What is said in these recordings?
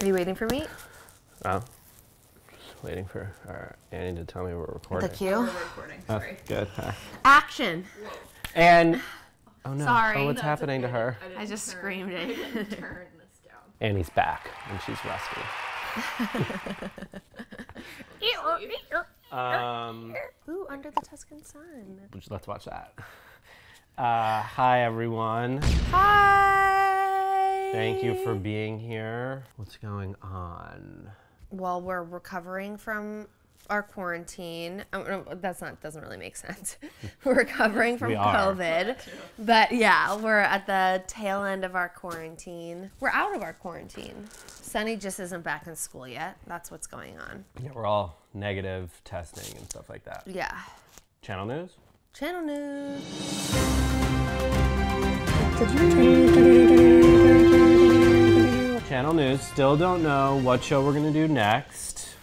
Are you waiting for me? Oh, just waiting for our Annie to tell me we're recording. The cue. recording. Oh, Sorry. good. Hi. Action. And oh no, Sorry. oh, what's No, happening to her? I just screamed I it. didn't turn this down. Annie's back and she's rusty. Um, Ooh, under the Tuscan sun. which- let's watch that. Uh, hi everyone. Hi. Thank you for being here. What's going on? Well, we're recovering from our quarantine. Oh, no, that's not doesn't really make sense. we're recovering from We. COVID, but yeah, we're at the tail end of our quarantine. We're out of our quarantine. Sonny just isn't back in school yet. That's what's going on. Yeah, we're all negative testing and stuff like that. Yeah. Channel news? Channel news. Channel news. Still don't know what show we're gonna do next.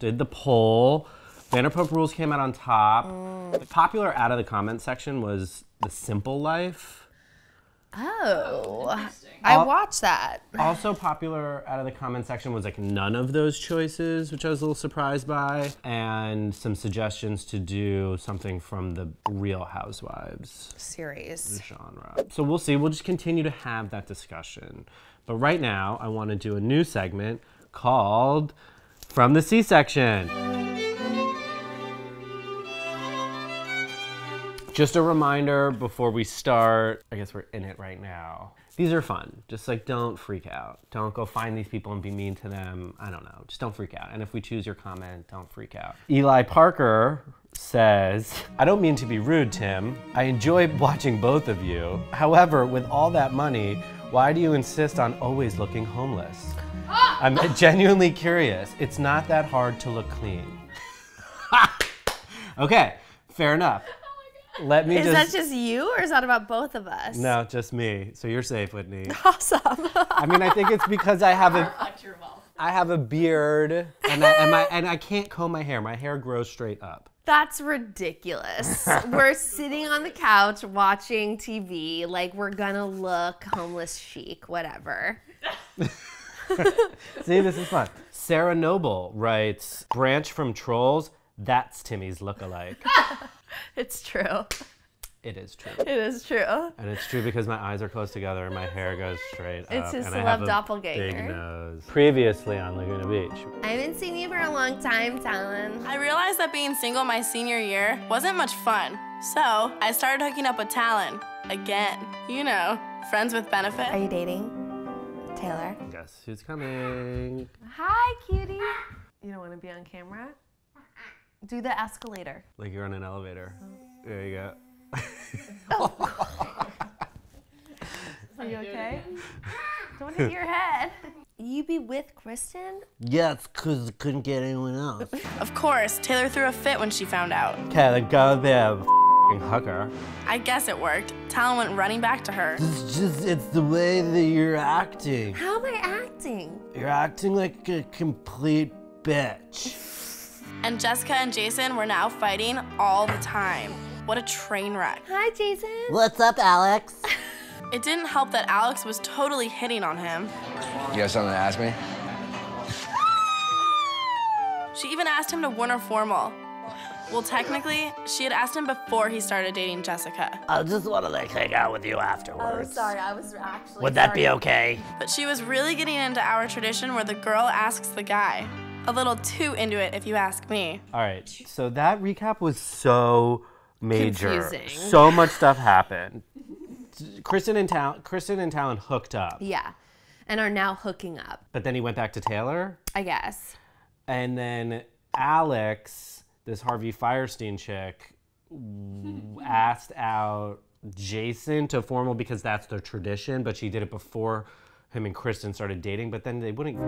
Did the poll. Vanderpump Rules came out on top. The popular out of the comment section was The Simple Life. Oh, Interesting. I watched that. Also popular out of the comment section was like none of those choices, which I was a little surprised by, and some suggestions to do something from the Real Housewives Series. genre. So we'll see. We'll just continue to have that discussion. But right now, I want to do a new segment called From the C section. Just a reminder before we start, I guess we're in it right now. These are fun. Just like don't freak out. Don't go find these people and be mean to them. I don't know. Just don't freak out. And if we choose your comment, don't freak out. Eli Parker says, I don't mean to be rude, Tim. I enjoy watching both of you. However, with all that money, why do you insist on always looking homeless? Ah! I'm genuinely curious. It's not that hard to look clean. okay, fair enough. Oh Let me Is just. that just you, or is that about both of us? no, just me. So you're safe, Whitney. Awesome. I mean, I think it's because I have a Reflect your wealth. I have a beard and I and, my, and I can't comb my hair. My hair grows straight up. That's ridiculous. we're sitting on the couch watching TV, like we're gonna look homeless chic, whatever. See, this is fun. Sarah Noble writes, "Branch from Trolls. That's Timmy's lookalike." It's true. It is true, It is true. and it's true because my eyes are close together and my hair goes straight It's up, his and I have celeb a doppelganger. big nose. Previously on Laguna Beach. I haven't seen you for a long time, Talan. I realized that being single my senior year wasn't much fun. So I started hooking up with Talan. Again. You know, friends with benefit. Are you dating Taylor? Guess who's coming? Hi, cutie. You don't want to be on camera? Do the escalator. Like you're on an elevator. There you go. Are you okay? Don't hit your head. You be with Kristin? Yes, because I couldn't get anyone else. Of course, Taylor threw a fit when she found out. Okay, then go there, f***ing hooker. I guess it worked. Talan went running back to her. It's just, it's the way that you're acting. How am I acting? You're acting like a complete bitch. And Jessica and Jason were now fighting all the time. What a train wreck. Hi, Jason. What's up, Alex? It didn't help that Alex was totally hitting on him. You have something to ask me? She even asked him to warn her formal. Well, technically, she had asked him before he started dating Jessica. I just want to like hang out with you afterwards. Oh, sorry. I was actually. Would that be okay? But she was really getting into our tradition where the girl asks the guy. A little too into it, if you ask me. All right, so that recap was so major. Confusing. So much stuff happened. Kristin and Tal- Kristin and Talan hooked up, Yeah. And are now hooking up, but then he went back to Taylor, I guess. and then Alex, this Harvey Fierstein chick, asked out Jason to formal because that's their tradition, but she did it before him and Kristin started dating. But then they wouldn't.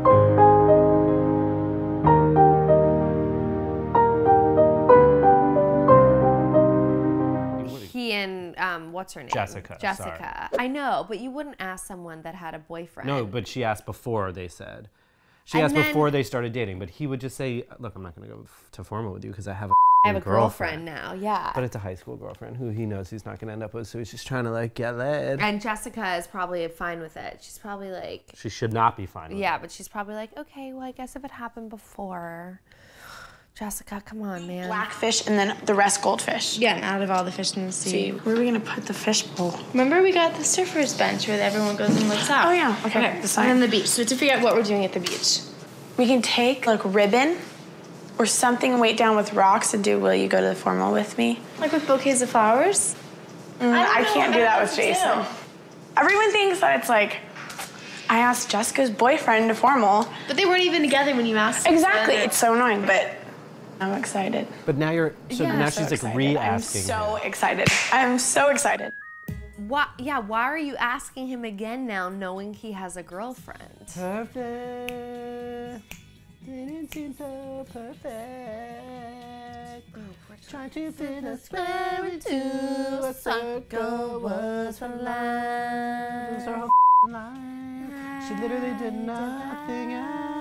What's her name? Jessica, Jessica. I know, but you wouldn't ask someone that had a boyfriend. No, but she asked before they said. She And asked then- before they started dating, but he would just say, "Look, I'm not going to go to formal with you because I have a I have a girlfriend, now. Yeah. But it's a high school girlfriend who he knows he's not gonna end up with, so he's just trying to like get laid. and Jessica is probably fine with it. She's probably like, She should not be fine. With it. yeah, but she's probably like, okay, well, I guess if it happened before. Jessica, come on, man. Blackfish and then the rest goldfish. Yeah, and out of all the fish in the sea. Where are we gonna put the fish bowl? Remember we got the surfers bench where everyone goes and looks out. Oh, yeah. Okay, the sign. And then the beach. So to figure out what we're doing at the beach. We can take like ribbon or something and weight down with rocks and do will you go to the formal with me? Like with bouquets of flowers. Mm, I, can't do that with Jason. Everyone thinks that it's like I asked Jessica's boyfriend to formal. But they weren't even together when you asked. Exactly. whether- It's so annoying, but I'm excited. But now you're so Yeah, now so she's like Excited. re-asking. I'm so him. excited. I'm so excited. Why, yeah, why are you asking him again now, knowing he has a girlfriend? Perfect. Didn't seem so perfect. Trying to fit a square into a circle was for life. Her whole life. She literally did nothing else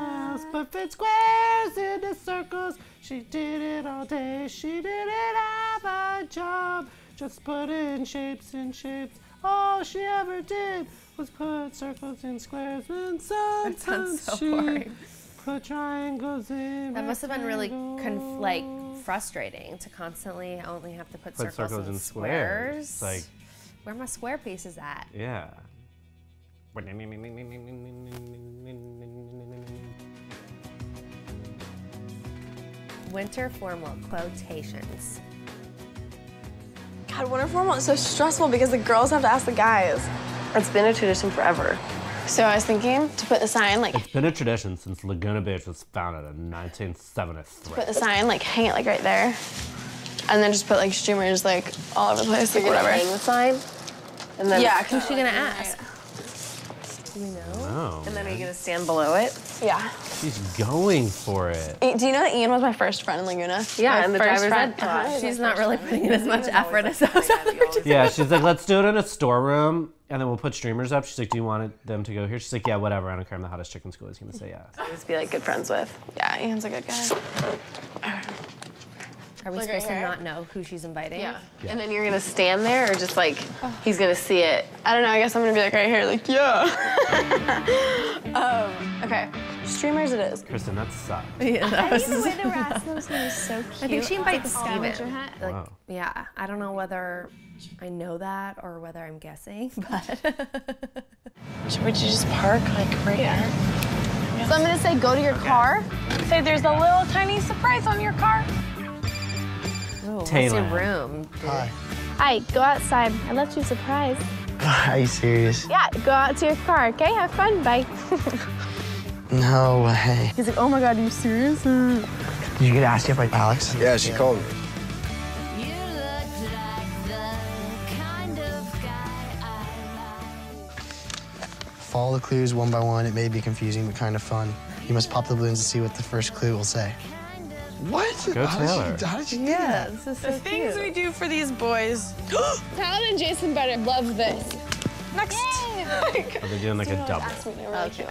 but fit squares into circles. She did it all day. She didn't have a job. Just put in shapes and shapes. All she ever did was put circles in squares. And sometimes so she boring. put triangles in. That must have been really conf- like frustrating to constantly only have to put, Put circles, circles and in squares. squares. Like- where are my square pieces at? Yeah. Winter formal quotations. God, winter formal is so stressful because the girls have to ask the guys. It's been a tradition forever. So I was thinking to put the sign like It's been a tradition since Laguna Beach was founded in 1973. put the sign like hang it like right there. And then just put like streamers like all over the place, like You're gonna whatever. hang the sign, and then Yeah, Who's she gonna ask? Oh, and then are you gonna stand below it? yeah. she's going for it. Eh, Do you know that Ian was my first friend in Laguna? Yeah, My and the first driver's friend. ed class. She's not really putting in as much effort as those others. Yeah, she's like, let's do it in a storeroom, and then we'll put streamers up. She's like, do you want them to go here? She's like, yeah, whatever. I don't care. I'm the hottest chick in school. He's gonna say yes. Just be like good friends with. Yeah, Ian's a good guy. Are we Like supposed right to not know who she's inviting? Yeah. And then you're gonna stand there, or just like he's gonna see it. I don't know. I guess I'm gonna be like right here, like yeah. um, okay, streamers it is. Kristin, that sucks. Yeah, that was- the way they were asking those was so cute. I think she invites scavenger Steven. hunt. Like, Wow. yeah, I don't know whether I know that or whether I'm guessing, but Would you just park like right here? So I'm gonna say go to your car. Say there's a little tiny surprise on your car. Ooh, what's your Taylor. room? dude? Hi, go outside. I left you a surprise. Are you serious? Yeah, go out to your car. Okay, have fun. Bye. No way. He's like, oh my god, are you serious? Did you get asked yet by Alex? Yeah, she called me. Follow the clues one by one. It may be confusing, but kind of fun. You must pop the balloons to see what the first clue will say. What? Go how Taylor. Did you, how did you do Yeah, that? this is so Things we do for these boys. Talan and Jason better love this. Next. Are they doing like a double? Okay.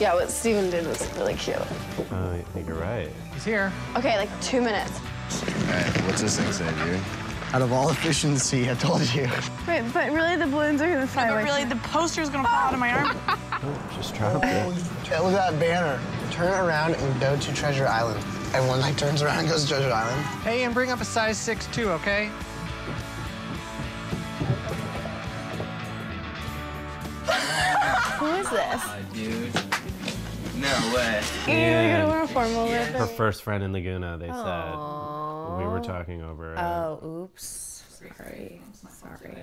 Yeah, what Steven did was really cute. Oh, I think you're right. He's here. Okay, like two minutes. Alright, what's this thing say, dude? Out of all the fish in the sea, I told you. Wait, but really the balloons are gonna fly But really, the poster's gonna fall out of my arm. Oh, just dropped it. Hey, look at that banner. Turn around and go to Treasure Island. Everyone like turns around and goes to Treasure Island. Hey, and bring up a size six too, okay? Who is this? Dude. No way. And We're formal with her first friend in Laguna, they said. We were talking over it. Oh, oops. Sorry. Sorry.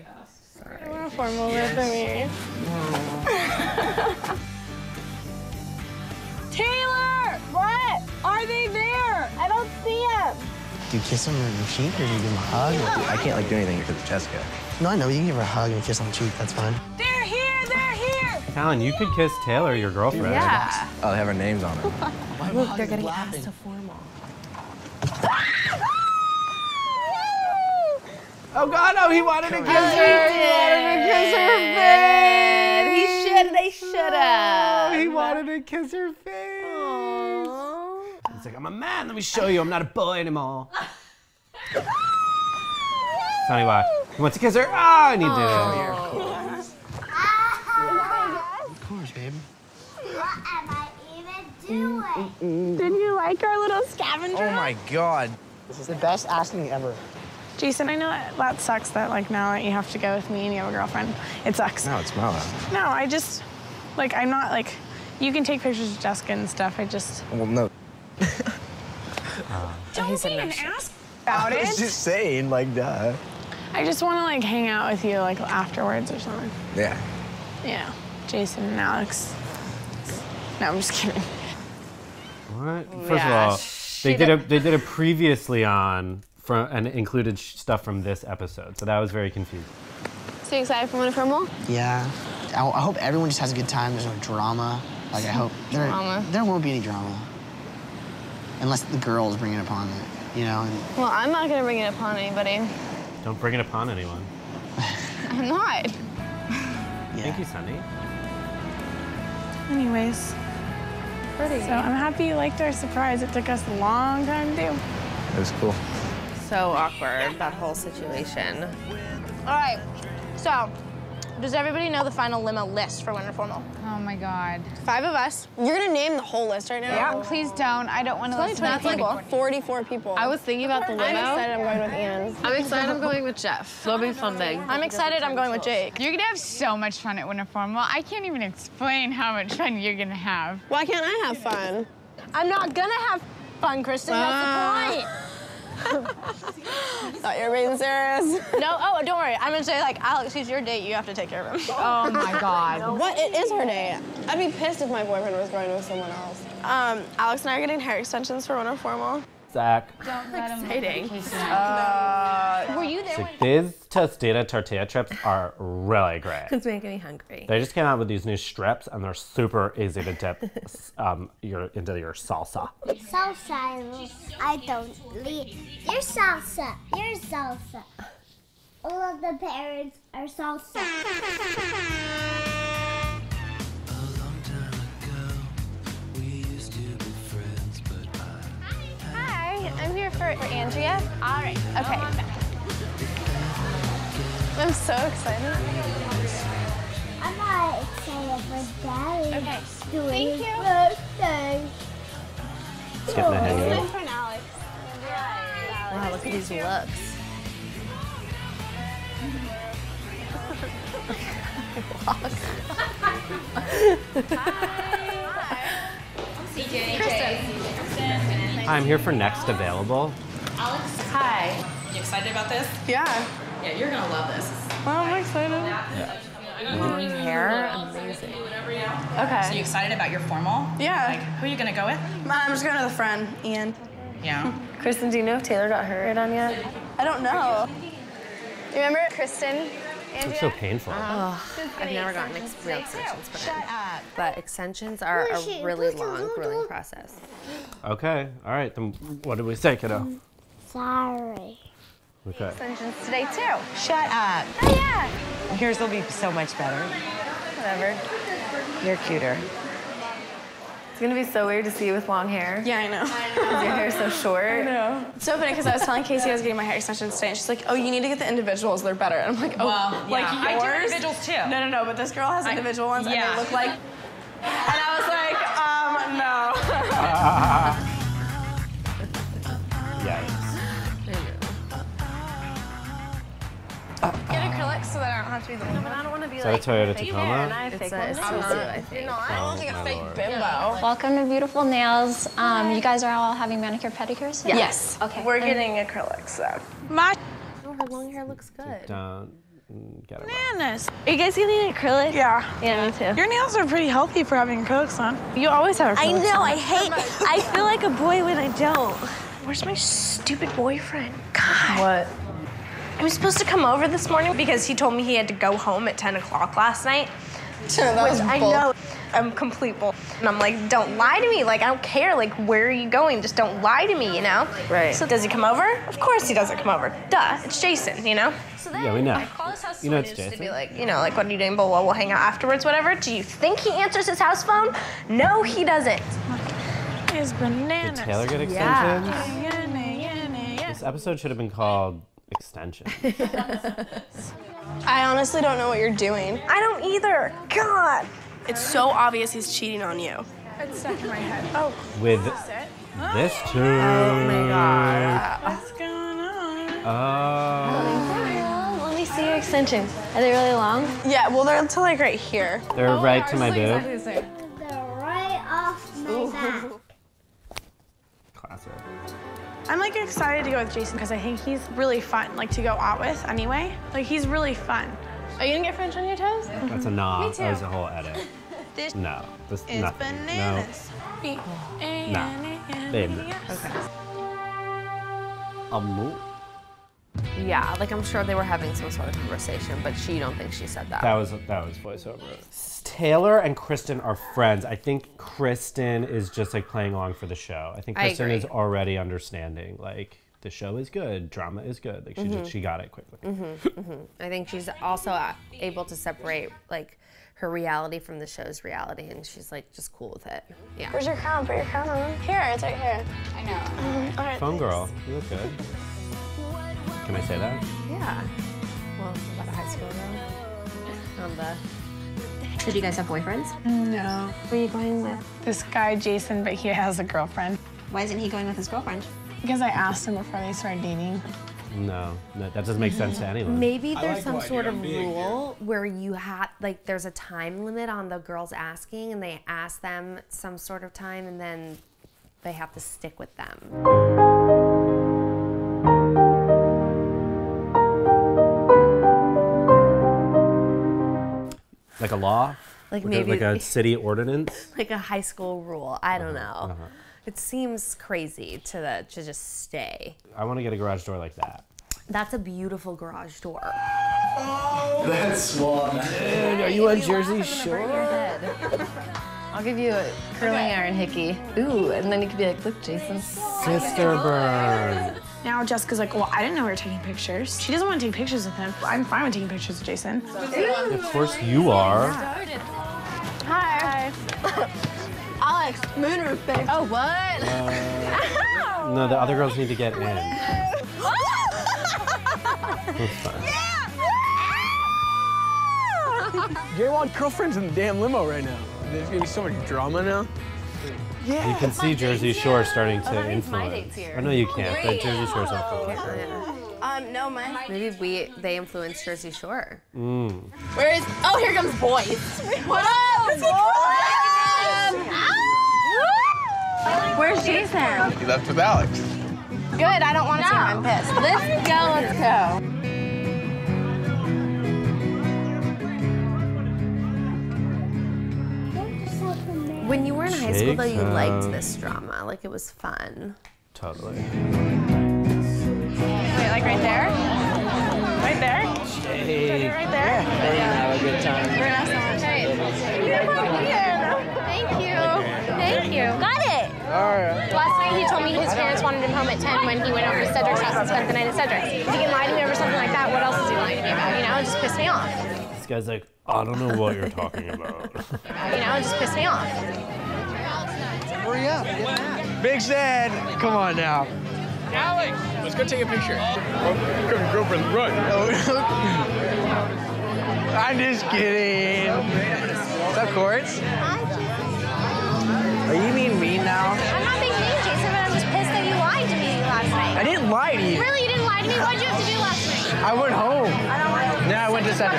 Sorry. formal with me. Taylor! What? Are they there? I don't see them. Do you kiss him on the cheek or do you give him a hug? Or- I can't like do anything because of Jessica. No, I know. You can give her a hug and a kiss on the cheek. That's fine. They're here. They're here. Talan, you could kiss Taylor, your girlfriend. Yeah. Oh, they have our names on it. Look, they're getting asked to formal. Oh God, no! He wanted to kiss her. He wanted to kiss her face. He should. They should have. Oh, he wanted to kiss her face. He's like, I'm a man. Let me show you. I'm not a boy anymore. Sonny, watch. He wants to kiss her. Ah, and he did Of course, babe. What am I even doing? Mm, mm, mm. Did you like our little scavenger? Oh my god. This is the best asking ever. Jason, I know that, that sucks that like now that you have to go with me and you have a girlfriend. It sucks. No, it's Mala. No, I just like I'm not like you can take pictures of Jessica and stuff. I just Well, no. Don't be an ass about I it. was just saying, like, duh. I just want to like hang out with you like afterwards or something. Yeah. Yeah, Jason and Alex. No, I'm just kidding. What? First Yeah, of all, they did a they did a previously on from and included sh- stuff from this episode, so that was very confusing. So you excited for one Winter Formal? Yeah. I, I hope everyone just has a good time. There's no drama. Like, I hope there, Drama. there won't be any drama. Unless the girls bring it upon it, you know? And Well, I'm not gonna bring it upon anybody. Don't bring it upon anyone. I'm not. Thank you, Sonny. Anyways, Pretty. so I'm happy you liked our surprise. It took us a long time to do. It was cool. So awkward, that whole situation. All right. So, does everybody know the final limo list for Winter Formal? Oh my god. Five of us. You're gonna name the whole list right now. Yeah, please don't. I don't want to It's only listen 20 to people. 44 people. I was thinking about the limo. I'm excited. I'm going with Ian. I'm excited I'm going with Jeff. It'll be fun big. I'm excited. I'm going with Jake. You're gonna have so much fun at Winter Formal. I can't even explain how much fun you're gonna have. Why can't I have fun? I'm not gonna have fun, Kristin. That's the ah. point. Thought you were being serious. no, oh, don't worry. I'm gonna say like, Alex, he's your date. You have to take care of him. Oh my god. What? It is her date. I'd be pissed if my boyfriend was going with someone else. Um, Alex and I are getting hair extensions for Winter Formal. Zach. Don't let him Exciting. Were you there? So these Tostita tortilla chips are really great. It's making me hungry. They just came out with these new strips, and they're super easy to dip um, your, into your salsa. Salsa, I don't leave. Your salsa, your salsa. All of the parents are salsa. Hi, I'm here for, for Andrea. All right. Okay. I'm so excited. I'm not excited for Daddy. Okay. Doing Thank his you. birthday. It's getting the hang of it. For Alex. Wow, look at these looks. Hi. I'm here for next available. Alex, Hi. you excited about this? Yeah. Yeah, you're gonna love this. Well, I'm excited. Yeah. Long mm. hair. amazing. Okay. So you excited about your formal? Yeah. Like, who are you gonna go with? I'm just going to the friend, Ian. Yeah. Kristin, do you know if Taylor got her hair done yet? I don't know. You remember Kristin? It's so painful. Oh, I've never gotten ex- real extensions put in. But extensions are a really long push it. growing process. Okay, all right. Then what did we say, kiddo? Sorry. Okay. Extensions today too. Shut up. Oh yeah. Yours will be so much better. Whatever. You're cuter. It's gonna be so weird to see you with long hair. Yeah, I know. Because your hair's so short. I know. It's so funny because I was telling Casey I was getting my hair extensions today, and she's like, "Oh, you need to get the individuals. They're better." And I'm like, "Oh, Well, like yeah. I do yours?" individuals too. No, no, no. But this girl has individual ones, and yeah. they look like. And I was like, um, no. Get acrylics so that I don't have to be the one. But I don't want to be Is that a. Toyota Tacoma? It's a Isuzu, I think. No, I don't think Oh, a fake lord. bimbo. Welcome to Beautiful Nails. Um, you guys are all having manicure pedicures? today? Yes. Okay. We're And- getting acrylics, so. My Oh, her long hair looks good. Don't mm, get it wrong. goodness. Are you guys getting acrylic? Yeah. Yeah, me too. Your nails are pretty healthy for having acrylics on. You always have acrylics I know. on. I hate. I feel like a boy when I don't. Where's my stupid boyfriend? God. What? I was supposed to come over this morning because he told me he had to go home at 10 o'clock last night. Which I know I'm complete bull. And I'm like, don't lie to me. Like, I don't care. Like, where are you going? Just don't lie to me, you know? Right. So does he come over? Of course he doesn't come over. Duh, it's Jason, you know? So then Yeah, we know. I call his house You know it's just to be Jason. like, you know, like, what are you doing? Blah, blah, we'll hang out afterwards, whatever. Do you think he answers his house phone? No, he doesn't. Is bananas. Did Taylor get Yeah. extensions? Yana, yana. This episode should have been called Extension. I honestly don't know what you're doing. I don't either. God. It's so obvious he's cheating on you. It's stuck in my head. Oh. With this oh. too. Oh my God. What's going on? Oh. Let me see your extensions. Are they really long? Yeah, well, they're to like right here. They're oh, right to my boob. They're I'm like excited to go with Jason because I think he's really fun, like to go out with anyway. Like he's really fun. Are you gonna get French on your toes? That's a nah. Me too. That was a whole edit. This No. This is nothing. bananas. No. Babe. no. Okay. Um, Yeah, like I'm sure they were having some sort of conversation, but she don't think she said that. That was that was voiceover. Taylor and Kristin are friends. I think Kristin is just like playing along for the show. I think I Kristin is already understanding like the show is good, drama is good. Like she Mhm. just she got it quickly. hmm hmm I think she's also uh, able to separate like her reality from the show's reality, and she's like just cool with it. Yeah. Where's your crown? Put your crown on. Here, it's right here. I know. All right. Phone girl, you look good. Can I say that? Yeah. Well, about a high school girl. On the. Did you guys have boyfriends? No. Who are you going with? This guy, Jason, but he has a girlfriend. Why isn't he going with his girlfriend? Because I asked him before they started dating. No, no that doesn't make sense to mm-hmm. anyone. Maybe there's like some sort of of being rule where you had like there's a time limit on the girls asking, and they ask them some sort of time, and then they have to stick with them. Like a law? Like a- maybe- like a city ordinance? like a high school rule. I don't know. uh-huh. It seems crazy to the, to just stay. I want to get a garage door like that. That's a beautiful garage door. That's swamp. Dude, are you on Jersey Shore? I'll give you a curling iron hickey. Ooh, and then you could be like, look, Jason. Sister burn. Now Jessica's like, well, I didn't know we were taking pictures. She doesn't want to take pictures with him. I'm fine with taking pictures with Jason. Of course you are. Hi. Alex, moonroof thing. Oh, what? Uh, no, the other girls need to get in. That's fine. Jay want girlfriend's in the damn limo right now. There's gonna be so much drama now. Yeah. You can see Jersey Shore starting to my influence. date's here. Oh no, you can't. But Jersey Shore's not full. Um, no, mine. Maybe we they influenced Jersey Shore. Mm. Where is? Oh, here comes boys. What up, boys? Where's Jason? He left with Alex. Good. I don't want to see him. I'm pissed. Let's go. Let's go. When you were in high school, though, you liked this drama. Like it was fun. Totally. Wait, like right there? Right there? Hey. Right there? Yeah. Have a good time. We're gonna have so much Thank you. Thank you. Got it. All right. Last night he told me his parents wanted him home at 10 when he went over to Cedric's house and spent the night at Cedric's. If he can lie to me over something like that, what else is he lying to me about? You know, it just pissed me off. This guy's like, I don't know what you're talking about. You know, it just pissed me off. Hurry up. Big Sad. Come on now. Alex, let's go take a picture. Oh, girlfriend. Run. I'm just kidding. What's up, Courts? Are oh, you being mean now? I'm not being mean, Jason, but I'm just pissed that you lied to me last night. I didn't lie to you. Really, you didn't lie to me? What'd you have to do last night? I went home. I don't want to. Then I went to Such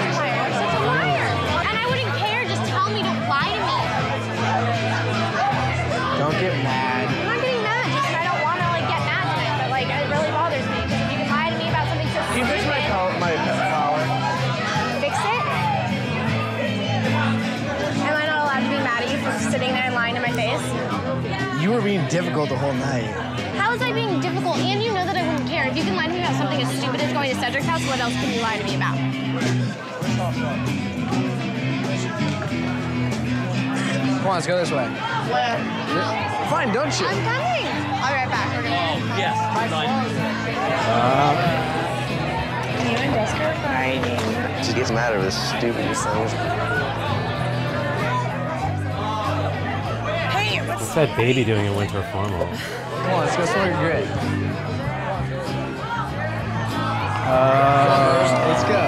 Don't get mad. I'm not getting mad, Jason. I don't want to like get mad tonight, but like it really bothers me because if you can lie to me about something so Can you fix my collar? My collar. fix it. Am I not allowed to be mad at you for sitting there and lying to my face? You were being difficult the whole night. How was I being difficult? And you know that I wouldn't care. If you can lie to me about something as stupid as going to Cedric's house, what else can you lie to me about? Come on, let's go this way. Fine, don't you? I'm coming. I'll be right back. We're gonna. Yes. You and Jessica are fighting. Just gets mad over this stupid things. Hey, what's What's that baby doing in winter formal? Come on, let's go somewhere good. Uh, Let's go.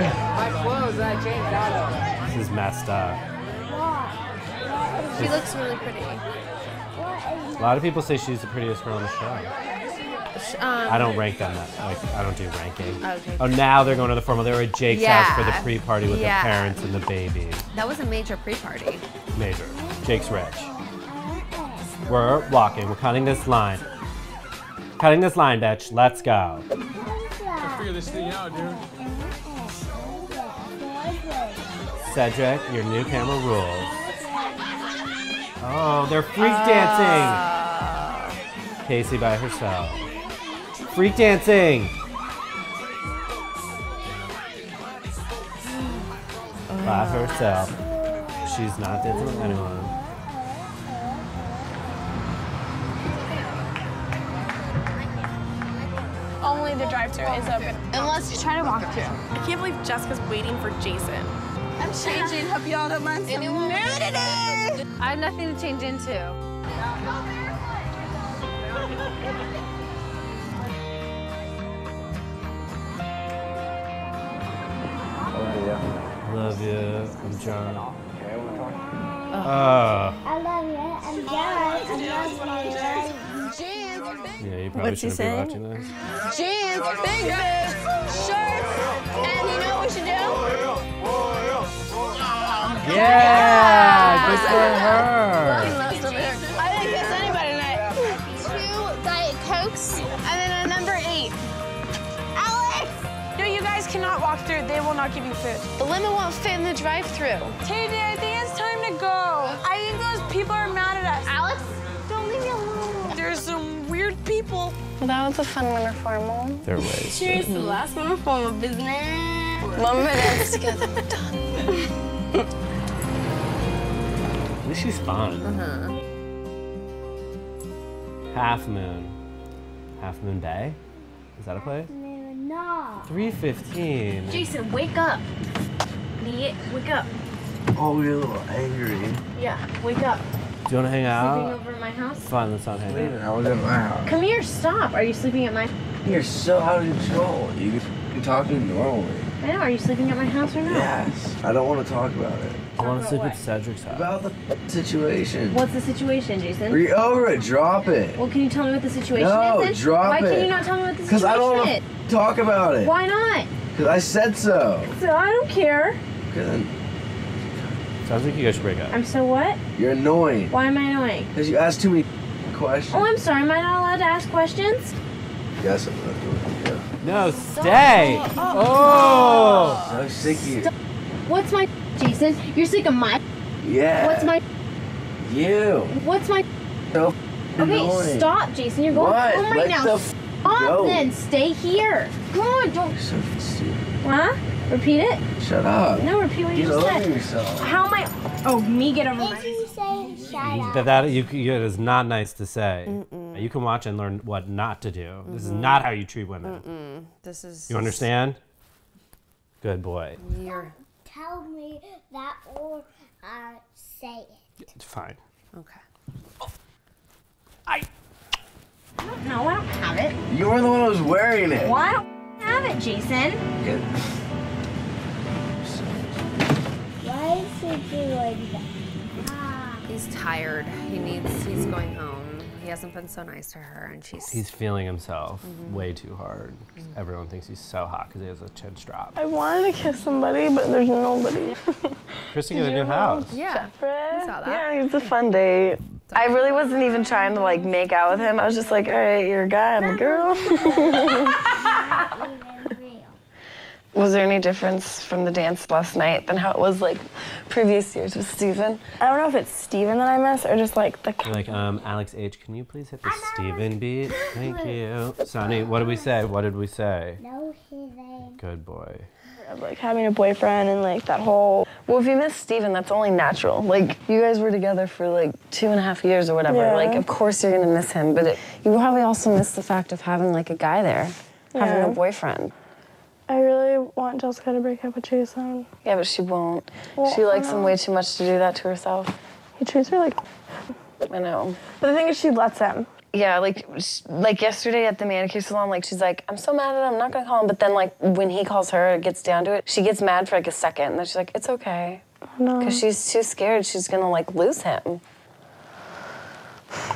My clothes I changed out of. This is messed up. She looks really pretty. A lot of people say she's the prettiest girl on the show. Um, I don't rank them that. Like I don't do ranking. Okay. Oh, now they're going to the formal. They were at Jake's house for the pre-party with Yeah. the parents and the baby. That was a major pre-party. Major. Jake's rich. We're walking. We're cutting this line. Cutting this line, bitch. Let's go. Figure this thing out, dude. Cedric, your new camera rules. Oh, they're freak dancing. Ah. Casey by herself. Freak dancing. By herself. She's not dancing with anyone. Only the drive-thru is open. Unless you try to walk through. I can't believe Jessica's waiting for Jason. I'm changing. Hope y'all don't mind some nudity. I have nothing to change into. Love you. I'm John. Oh. I love you. I'm John. I love you. Yeah, you probably What's he shouldn't be saying? watching this. Jeans, big boots, shirts, and you know what we should do? Yeah, good for her. I didn't kiss anybody tonight. Two Diet Cokes, and then a number eight. Alex! No, you guys cannot walk through. They will not give you food. The limit won't fit in the drive-through. TJ, I think it's time to go. I think those people are mad at us. Alex, don't leave me alone. There's some weird people. Well, that was a fun winter formal. They're ways. Cheers to the last one formal business. One more dance together, we're done. At least she's fun. Uh-huh. Half Moon. Half Moon Bay? Is that a place? No. 315. Jason, wake up. Idiot, wake up. Oh, you're a little angry. Yeah, wake up. Do you want to hang Sleeping out? over at my house? Fine, let's not hang out. I was at my house. Come here, stop. Are you sleeping at my You're so out of control. You can talk to me normally. I know, are you sleeping at my house or not? Yes. I don't want to talk about it. I want to sleep what? at Cedric's house. About the situation. What's the situation, Jason? Are you over it? Drop it. Well, can you tell me what the situation No, is? then? drop Why it. can you not tell me what the situation is? Because I don't want to talk about it. Why not? Because I said so. So I don't care. 'Cause then Sounds like you guys should break up. I'm so what? you're annoying. Why am I annoying? Because you ask too many questions. Oh, I'm sorry. Am I not allowed to ask questions? Yes, I'm not doing it. Yeah. No, stay. Oh. So sick of you. What's my Jason? You're sick of my. Yeah. What's my? You. What's my? So Okay, annoying. stop, Jason. You're going What? home right Let now. the Stop go. then. Stay here. Come on, don't. So stupid. Huh? Repeat it. Shut up. No, repeat what you just said. yourself. How am I? Oh, me get over my. Did you say shut up? That, that you, you, it is not nice to say. Mm -mm. You can watch and learn what not to do. This is not how you treat women. Mm, this is. You understand? Good boy. You're Tell me that or uh, say it. It's fine. okay. I. No, I don't have it. You were the one who was wearing it. Well, I don't have it, Jason. Good. Why is he doing that? Ah. He's tired. He needs. He's going home. He hasn't been so nice to her, and she's. He's feeling himself Mhm. way too hard. Everyone thinks he's so hot because he has a chin strap. I wanted to kiss somebody, but there's nobody. Christy Did got a you new house. Yeah. Fred? saw that. Yeah, it was a fun date. I really wasn't even trying to like make out with him. I was just like, all right, you're a guy, I'm a girl. was there any difference from the dance last night than how it was like previous years with Steven? I don't know if it's Steven that I miss or just like the. You're like, um, Alex H, can you please hit the Steven beat? Thank you. Sonny, what did we say? What did we say? No hitting. Good boy. Like having a boyfriend and like that whole. Well, if you miss Steven, that's only natural. Like, you guys were together for like two and a half years or whatever. Yeah. Like, of course you're gonna miss him, but it, you probably also miss the fact of having like a guy there, having Yeah. a boyfriend. I really want Jessica to break up with Jason. Yeah, but she won't. Well, she likes him way too much to do that to herself. He treats her like. I know. But the thing is, she lets him. Yeah, like like yesterday at the manicure salon, like she's like, I'm so mad at him, I'm not gonna call him. But then like when he calls her, it gets down to it. She gets mad for like a second, and then she's like, it's okay, because she's too scared. She's gonna like lose him.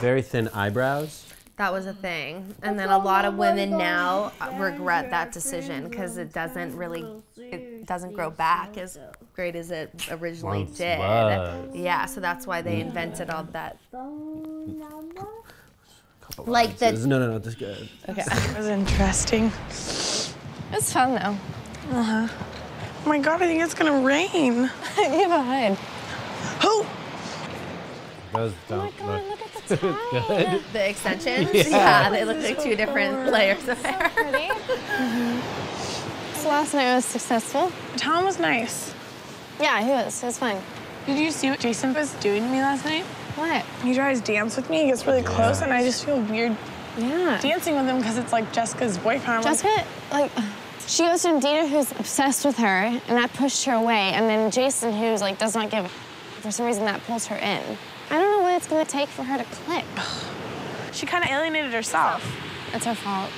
Very thin eyebrows. That was a thing. And then a lot of women now regret that decision because it doesn't really, it doesn't grow back as great as it originally Once did. was. Yeah, so that's why they invented all that. Like the. No, no, no, this is good. Okay. It was interesting. It's fun though. Uh huh. Oh my god, I think it's gonna rain. you have a hide. Oh! Those don't look good. The extensions? Yeah. Yeah. they look like two different layers of hair. Mm-hmm. So last night was successful. Tom was nice. Yeah, he was. It was fun. Did you see what Jason was doing to me last night? What? He tries to dance with me, he gets really close, and I just feel weird Yeah. dancing with him because it's like Jessica's boyfriend. I'm like, Jessica, like, she goes to Dina, who's obsessed with her, and that pushed her away. And then Jason, who's like does not give, for some reason that pulls her in. I don't know what it's gonna take for her to click. she kind of alienated herself. It's her fault.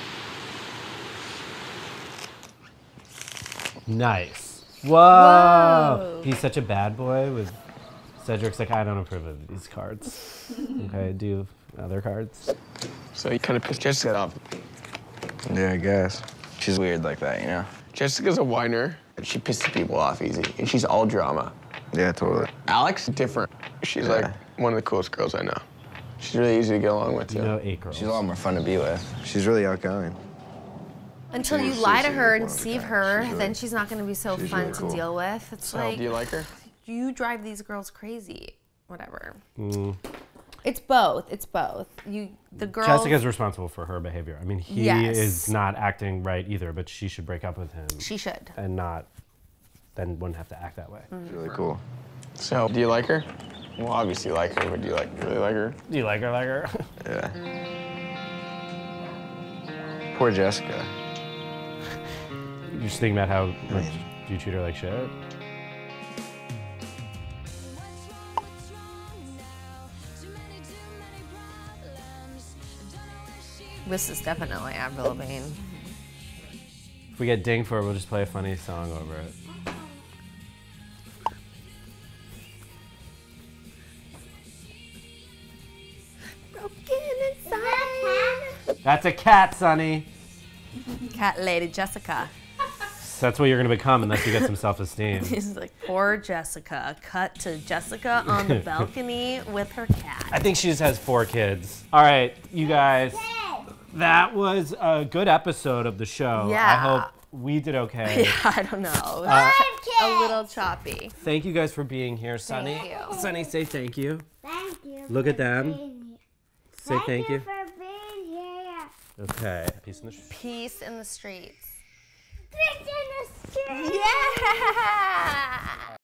Nice. Whoa. Whoa. He's such a bad boy with Cedric's like, I don't approve of these cards. okay, do other cards. So you kind of pissed Jessica off. Yeah, I guess. She's weird like that, you know? Jessica's a whiner, she pisses people off easy, and she's all drama. Yeah, totally. Alex, different. She's like one of the coolest girls I know. She's really easy to get along with, too. You know eight girls. She's a lot more fun to be with. She's really outgoing. Until you lie to her and deceive her, She's really- then she's not going to be so fun really to deal with. It's So, like do you like her? you drive these girls crazy. Whatever. Mm. It's both. It's both. You the girls. Jessica's responsible for her behavior. I mean, he Yes. is not acting right either, but she should break up with him. She should. And not, then wouldn't have to act that way. Mm. Really cool. So, do you like her? Well, obviously you like her, but do you like really like her? Do you like her, like her? Yeah. Poor Jessica. You just think about how much you treat her like shit? This is definitely Avril Lavigne. If we get dinged for it, we'll just play a funny song over it. That's a cat, Sonny. Cat lady Jessica. That's what you're gonna become unless you get some self-esteem. He's like, poor Jessica. Cut to Jessica on the balcony with her cat. I think she just has four kids. All right, you guys. That was a good episode of the show. Yeah. I hope we did okay. Yeah, I don't know. Uh, a little choppy. Thank you guys for being here, Sonny. Thank you. Sonny, say thank you. Thank you. Look at them. being Say thank you. Okay. Peace in the streets. Peace in the streets. Peace in the streets. Yeah.